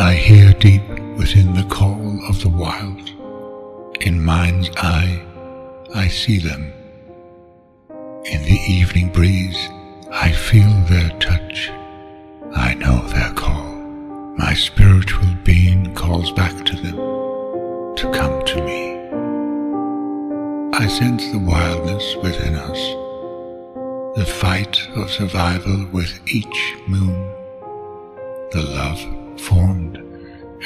I hear deep within the call of the wild. In mind's eye, I see them. In the evening breeze, I feel their touch. I know their call. My spiritual being calls back to them to come to me. I sense the wildness within us, the fight of survival with each moon, the love formed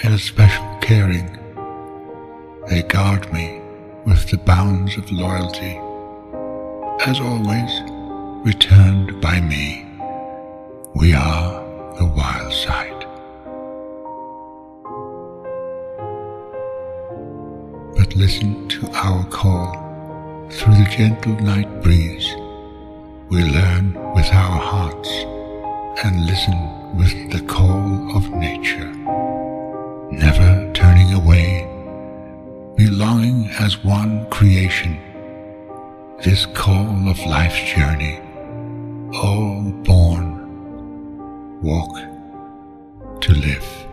in a special caring. They guard me with the bounds of loyalty, as always, returned by me. We are the wild side. But listen to our call through the gentle night breeze. We learn with our hearts and listen with the call of nature, never turning away, belonging as one creation. This call of life's journey, all born, walk to live.